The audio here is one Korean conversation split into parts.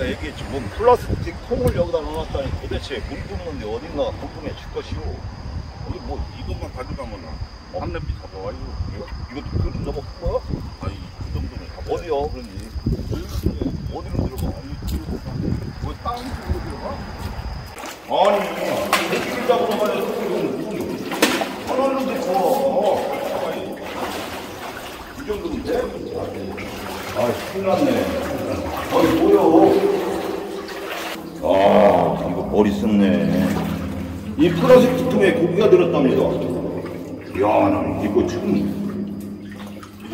제가 얘기했지, 뭐 플라스틱 통을 여기다 넣어놨다니 도대체 물 뿜는데 어딘가 뿜뿜해 줄 것이오. 우리 뭐 이것만 가져가면 한 냄비 잡아와요. 이거, 이것도 그릇 넣어볼 거야? 아니 그 정도는 잡아. 어디요, 그런지. 어디로 들어가? 뭐땅 쪽으로 들어가? 아니, 새끼를 잡으러 가야 하나는 됐고. 이 정도면 돼? 아, 큰일 났네. 아이, 뭐요? 아, 이거 머리 썼네. 이 플라스틱 통에 고기가 들었답니다. 이야, 나 이거 참.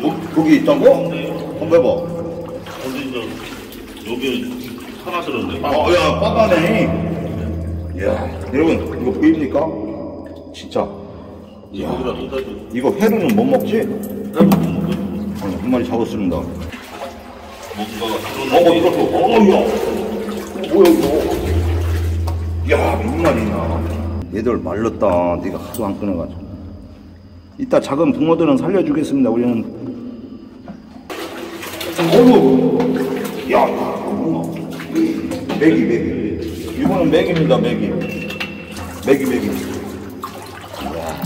거, 거기 있다고? 한번 해봐. 여기 하나 들었네. 아, 야, 빠가네. 이야, 여러분, 이거 보입니까? 진짜. 이야, 쏟아줘. 이거 회로는 못 먹지? 아니, 한 마리 잡았습니다. 어, 뭔가가. 이것도, 어, 야. 어, 뭐야, 이거. 야, 몇 마리나. 얘들 말렸다. 네가 하도 안 끊어가지고. 이따 작은 붕어들은 살려주겠습니다. 우리는. 어우, 야, 붕어. 메기, 메기. 이거는 메기. 메기, 메기. 이야,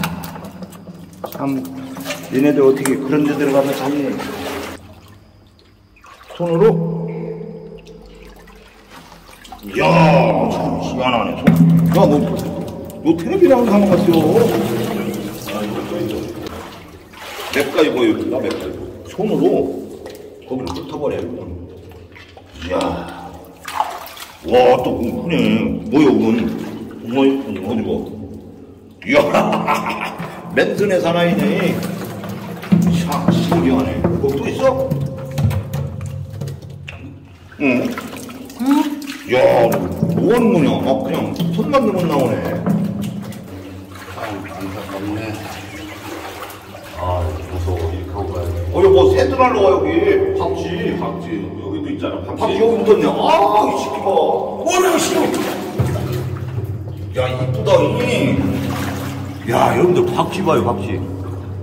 참, 얘네들 어떻게 그런 데 들어가서 잡니? 손으로? 이야, 참 희한하네. 손. 야, 너, 너 텔레비랑 하는 거 같아요. 아, 이거 또 있어. 맥가이버 여기다, 맥가이버. 손으로 거기를 훑어버려요. 이야. 와, 또 크네. 뭐야, 그건. 어머, 어디 봐. 이야, 맨손에 사나이네. 참, 신기하네. 거기 또 있어? 응. 야, 뭐 하는 거냐? 아, 그냥 손만 넣으면 나오네. 안타깝네. 아 무서워 이렇게 하고 가야 돼. 어, 여기 뭐 새들 하러 와, 여기. 박쥐 박쥐 여기도 있잖아. 박 박쥐. 여기 붙었네. 아, 이 새끼 봐. 뭐야, 싫어. 야, 이쁘다, 이. 야, 여러분들 박쥐 봐요, 박쥐.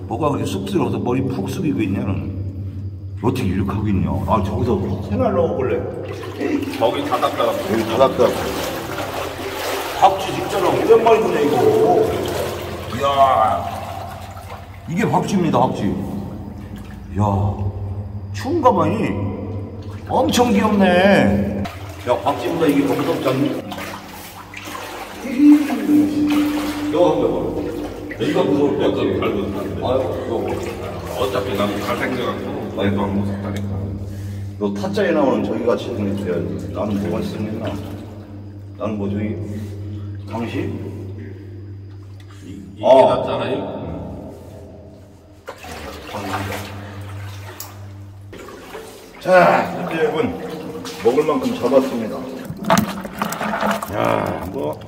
뭐가 그렇게 쑥스러워서 머리 푹 숙이고 있냐, 는 어떻게 이렇게 하고 있냐. 아, 저기서 생활 넣어볼래. 저기 닫았다가 여기 닫았다. 박쥐 진짜로 오랜만에 보네, 이거. 이야. 이게 박쥐입니다, 박쥐. 이야. 추운 가방이 엄청 귀엽네. 야, 박쥐보다 이게 더 무섭지 않니? 너 한번 해봐. 여기가 무서울 것 같아. 약간. 아유, 너. 어차피 나는 잘생겨갖고 나도 안 무섭다니까. 너 타짜에 나오는 저기 같이 생겼어야지. 나는 뭐가 생겼나? 나는 뭐 저기 당시? 이게 아. 낫잖아요. 자, 이제 여러분 먹을 만큼 잡았습니다. 야, 뭐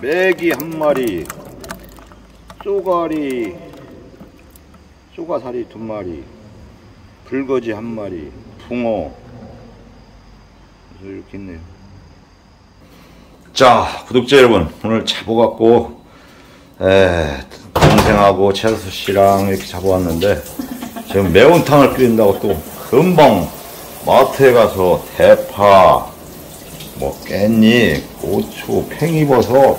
메기 한 마리, 쪼가리, 쪼가사리 두 마리, 불거지 한 마리, 붕어. 이렇게 있네요. 자, 구독자 여러분, 오늘 잡아갖고 에, 동생하고 최수 씨랑 이렇게 잡아왔는데 지금 매운탕을 끓인다고 또 금방 마트에 가서 대파, 뭐 깻잎, 고추, 팽이버섯,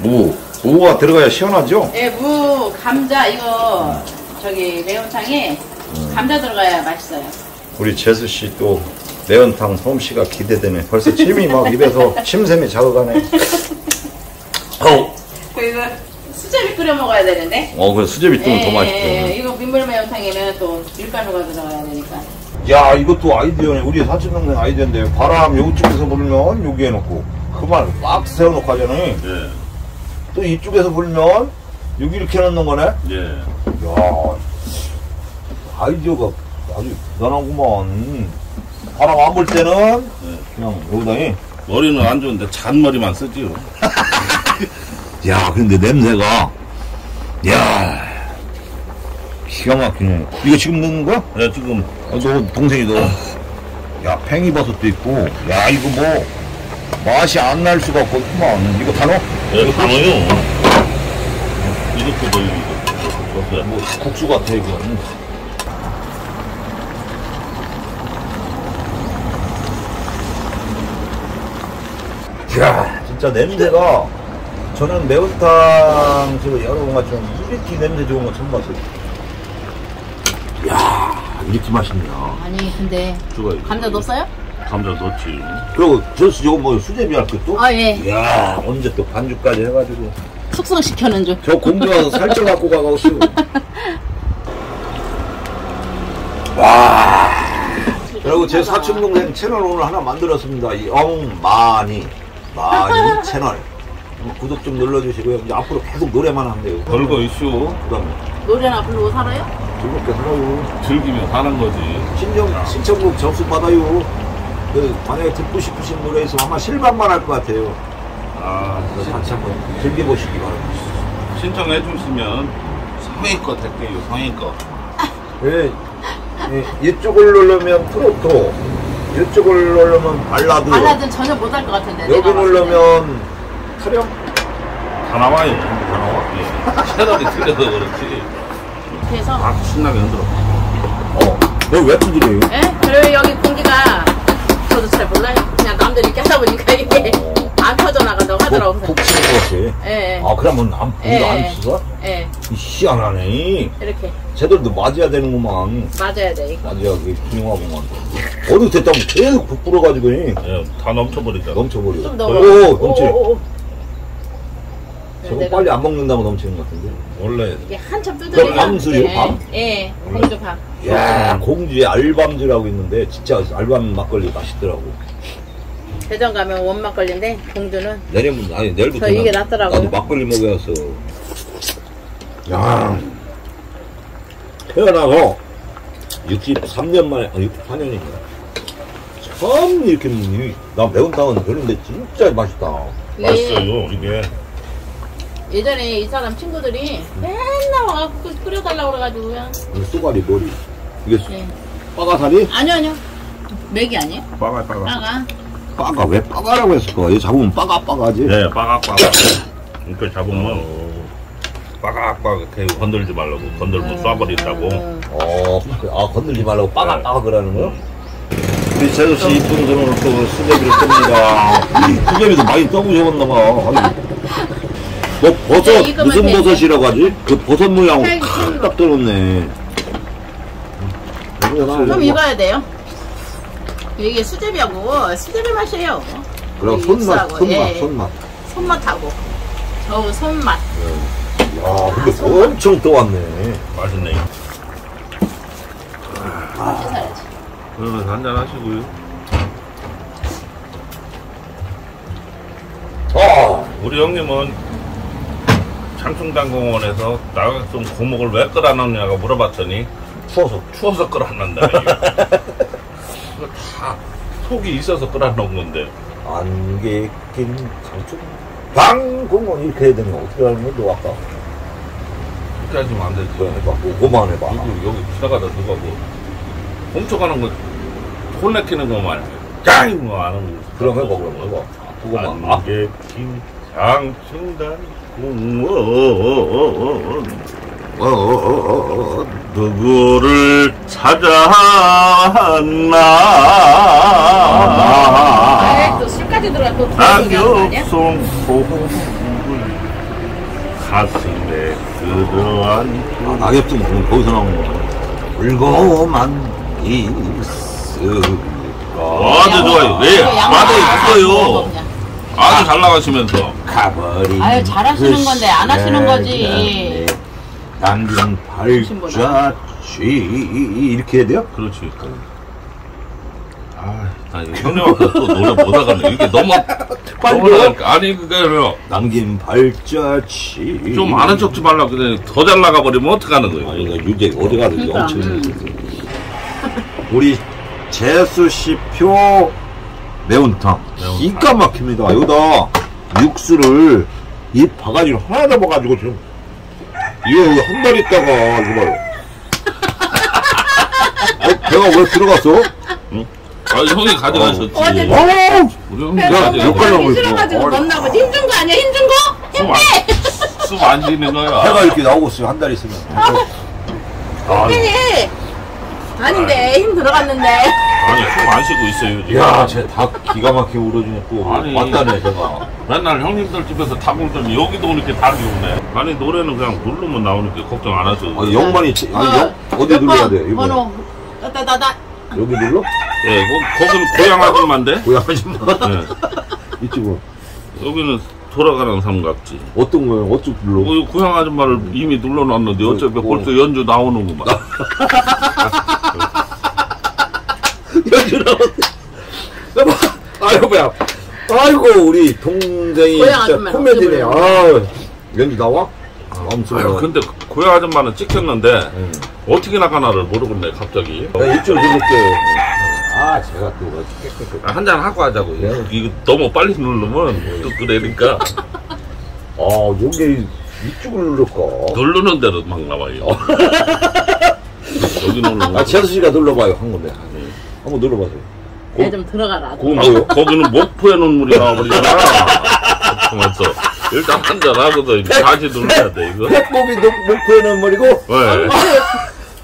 무, 무가 들어가야 시원하죠? 예, 무, 감자 이거 저기 매운탕에 감자 들어가야 맛있어요. 우리 재수 씨 또 매운탕 솜씨가 기대되네. 벌써 침이 막 입에서 침샘이 자극하네. 어, 그리고 수제비 끓여 먹어야 되는데. 어, 그 수제비 뜨면 더 예, 맛있죠. 이거 민물 매운탕에는 또 밀가루가 들어가야 되니까. 야, 이것도 아이디어네. 우리 사촌 동생 아이디어인데 바람 요쪽에서 불면 여기 해놓고 그만 막 세워놓고 하잖아요. 예. 또 이쪽에서 불면 여기 이렇게 해놓는 거네. 예. 야, 아이디어가 아주 대단하구만. 바람 안 불 때는 그냥 여기다 해. 머리는 안 좋은데 잔머리만 쓰지요. 야, 근데 냄새가, 야, 기가 막히네. 이거 지금 넣는 거야? 예, 지금 어, 너 동생이 너. 야, 팽이버섯도 있고, 야, 이거 뭐, 맛이 안 날 수가 없구만. 이거 다 넣어? 네, 강어요. 이렇게 뭐, 이거. 뭐 국수 같아 이거. 이야 진짜 냄새가 저는 매운탕 지금 여러 번 갔지만 이렇게 냄새 좋은 거 처음 봤어요. 이야 이렇게 맛있냐. 아니 근데 있고. 감자 넣었어요? 감자 넣지. 그리고 저 저거 뭐 수제비 할 것도? 아 예. 이야 언제 또 반죽까지 해가지고 숙성시켜는 중. 저 공주 와서 살쪄 갖고 가가지고 와 그리고 제 사촌 동생 채널 오늘 하나 만들었습니다 이 영마니 마니 채널. 구독 좀 눌러주시고요. 이제 앞으로 계속 노래만 하면 돼요. 별거 이슈. 그다음에 노래나 부르고 살아요? 즐겁게 살아요. 즐기며 사는 거지. 신청 신청곡 접수 받아요. 그 만약에 듣고 싶으신 노래 있으면 아마 실망만 할 것 같아요. 아, 그래서 같이 한번 즐겨보시기 바랍니다. 신청해 주시면 상위껏 할게요, 상위껏. 예, 예, 이쪽을 누르면 트로트, 이쪽을 누르면 발라드, 발라드는 전혀 못 할 것 같은데. 여기. 누르면 타령? 다 나와요. 다 나와. 예. 채널이 틀려서 그렇지. 이렇게 해서. 막 신나게 흔들어. 어, 너왜 두드려요? 예? 그리고 여기 공기가 저도 잘 몰라요. 그냥 남들이 이렇게 하다 보니까 이게 안 터져나간다고 하더라고. 푹, 그래서. 푹 치는 것 같아. 예, 예. 아, 그러면 안, 예, 우리가 안 예. 치서? 예. 희한하네. 이렇게 쟤들도 맞아야 되는구만. 맞아야 돼. 이거. 맞아야 그 훌륭하구만. 어느 됐다면 계속 국 불어가지고 예, 다 넘쳐버리잖아. 넘쳐버려. 좀 넣어. 오, 넘치. 오, 오, 오. 저거 내가 빨리 안 먹는다고 넘치는 것 같은데. 원래 이게 한참 두드리면 그럼 밤술이요, 예. 밤? 예, 공주 밤. 야, 공주의 알밤즈라고 있는데 진짜 알밤 막걸리 맛있더라고. 대전 가면 원 막걸리인데 공주는 내일은 아니 내일부터 저 이게 낫더라고요. 나도 막걸리 먹여서 야 태어나서 63년 만에 아 64년인가 처음 이렇게 먹니 나 매운탕은 별론데 진짜 맛있다 이게 맛있어요, 이게. 예전에 이 사람 친구들이 맨날 와갖고 끓여달라고 그래가지고요. 이 쏘가리 머리 이게 수- 예. 빠가살이 아니요, 아니요. 맥이 아니에요? 빠가, 빠가. 빠가. 빠가 왜 빠가라고 했을까 얘 잡으면 빠가 빠가지 네, 빠각빠각. 이렇게 잡으면 빠각빠각 이렇게 건들지 말라고. 건들면 쏴버린다고. 음, 어, 그- 아 건들지 말라고 빠가 네. 빠가 그러는 거요? 우리 재수 씨 이쁜 손으로 또 수제비를 뜹니다. 수제비도 많이 떠보셨나 봐. 뭐 버섯 네, 이거만 무슨 돼, 버섯이라고 하지? 그 버섯 모양으로 탁 딱 떨었네. 좀 익어야 돼요. 이게 수제비하고 수제비 맛이에요. 그럼 손맛, 육수하고, 손맛, 예. 손맛. 손맛하고. 저 손맛. 야, 근데 손맛. 엄청 떠왔네. 맛있네. 씻어야지. 그러면서 한잔 하시고요. 아, 우리 형님은 장충당공원에서 나가좀 고목을 왜 끌어놨냐고 물어봤더니 추워서. 추워서 끌어놨 다. 이거 다 속이 있어서 끌어놓은 건데. 안개 낀 장충. 방공원 이렇게 해야 거 어떻게 하는 건데, 아까? 그렇게 하시면 안 되지. 그거 해봐. 그거만 해봐. 누구 여기 지나가다 누가 뭐 훔쳐가는 거 혼내키는 것만 짱! 뭐 아는 거. 그럼 해봐, 그럼 해봐. 그거만. 아, 안개 낀 장충당 공원. 누구를 아, 찾아나 또 술까지 들어가 또 들어오게 하는 거 아니야? 낙엽송 폭을 가슴에 들어앉고 아, 낙엽도 뭐 거기서 나오는 거야. 울고만 있으. 아주 좋아요 왜 아주 있어요 아주 잘 나가시면서 가버린. 아유, 잘하시는 건데 안 하시는 거지. 당근 발자취 이렇게 해야 돼요? 그렇지 아, 나 이거 형님하고 또 노래 못 하겠네. 이게 너무 빨리 해요? 나가니까. 아니 그게요. 남긴 발자취. 좀 아는 척좀 하려고 그래. 더 잘 나가 버리면 어떡하는 거예요? 아니, 이거 유재 어디 가든지 그러니까, 엄청. 음. 우리 재수 씨표 매운탕. 매운탕. 기가 막힙니다. 여기다 육수를 이 바가지로 하나 잡아가지고 지금 이거 한달 있다가 이거 봐요. 어, 배가 왜 들어갔어? 응? 아, 형이 가져가셨지. 어제 어우! 우리 형이 가져가셨지. 욕하려고. 싫어가지고 보지. 힘준 거 아니야? 힘준 거? 힘 빼! 숨안 쉬는 거야. 해가 이렇게 나오고 있어요. 한 달 있으면. 아, 빼! 아닌데 힘 들어갔는데. 아니, 숨안 쉬고 있어요. 지금. 야, 쟤닭 기가 막히게 우러지네 또. 아니. 왔다네, 제가. 맨날 형님들 집에서 닭 먹더니 여기도 오니까 닭이 오네. 아니, 노래는 그냥 누르면 나오니까 걱정 안 하셔도 아, 돼. 영만이, 치- 아니, 영, 어디 몇 눌러야 번? 돼, 이거? 번호. 따다다다. 여기 눌러? 예, 거, 거기는 고향 아줌마인데? 고양아줌마. 예. 이쪽은. 여기는 돌아가는 삼각지. 어떤 거예요? 눌러? 어, 고향 아줌마를 이미 눌러놨는데 어차피 어. 벌써 연주 나오는구만. 나왔네. 아이고, 뭐야. 아이고, 우리 동생이 고양 진짜 아줌마랑 코미디네. 어떻게 아 연주 나와? 엄청 아유. 근데 고향 아줌마는 찍혔는데 응. 어떻게 나가나를 모르겠네 갑자기. 나 이쪽 눌러볼게. 아, 제가 또 깨끗하게. 한잔 하고 하자고. 네. 이거 너무 빨리 누르면 또 그러니까 아, 여기 이쪽을 누를까? 누르는 대로 막 나와요. 여기 누르면. 아, 재수 씨가 눌러봐요, 한 건데. 한번 눌러봐세요. 얘좀 들어가라. 그건 아, 뭐요? 거기는 목포에 눈물이 나와버리잖아. 맞어. 일단 한잔 하고도 이제 다시 눌러야 돼 이거. 백법이 목표는 머리고, 왜?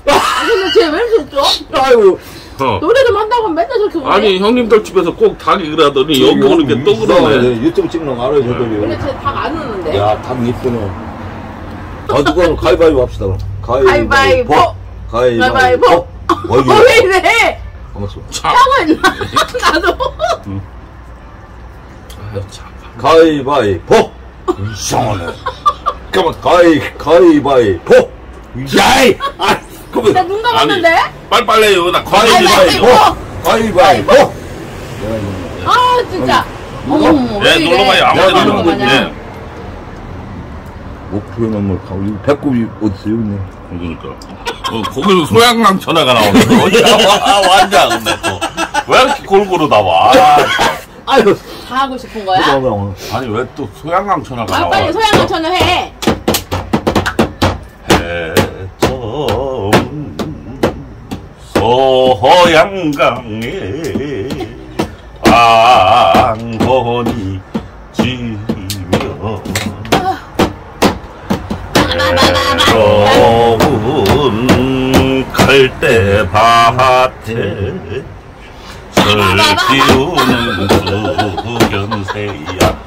근데 쟤왜 이렇게 웃죠? 아이고. 어. 노래 좀 한다고 맨날 저렇게 우네. 아니 형님들 집에서 꼭 닭이 그러더니 여기 오는 게 또 그러네. 유튜브 찍는 거 알아요, 저들이. 근데 쟤닭안 우는데. 야, 닭 이쁘네. 아, 누가 가위바위보 합시다, 그럼. 가위바위보. 가위바위보. 가위바위보. 어, 어. 왜 이래? 가만있어. 참. 있나? 나도. 아유, 참. 가위바위보. 이상하네. 가만, 가위, 가위바위보. 야이! 아, 그러면 나 눈 감았는데? 빨빨래요. 나 가위바위보. 좀 가위바위보. 아, 진짜. 어머머, 예, 이래? 놀러 가요. 아무데나 놀러 거 예. 목표의 만물 가고, 이거 배꼽이 어딨어, 여기 있네. 그러니까. 어, 거기는 소양강 전화가. 어디 나와? 완전. 왜 이렇게 골고루 나와? 아, 아유, 다 하고 싶은 거야? 잠깐만. 아니, 왜 또 소양강 전화가 아, 나와? 빨리 소양을 전화해. 해처음 소양강에 안 외로운 갈대밭에 설띄우는 수견새야.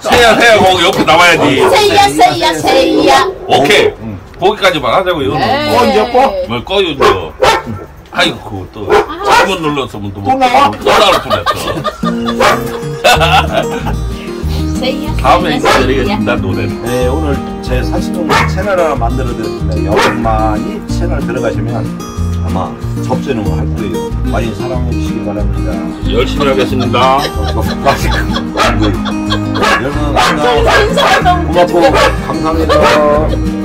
새야 새야 거기 옆에 나와야지. 세이야, 세이야, 세이야. 오케이. 거기까지만 하자고요 에이. 어, 이제 꺼? 뭘 꺼요 이제 아이고 또. 잘못 눌렀으면 또, 뭐, 또 나와? 또 나올 뻔했어 다음에 세이야, 세이야. 인사드리겠습니다 노래 네, 오늘 제 사시동 채널 하나 만들어 드렸습니다. 여러분만이 채널 들어가시면 아마 접수는 할 거예요. 많이 사랑해 주시기 바랍니다. 열심히 하겠습니다 여러분, 안녕. 인사 너무 고맙고, 감사합니다.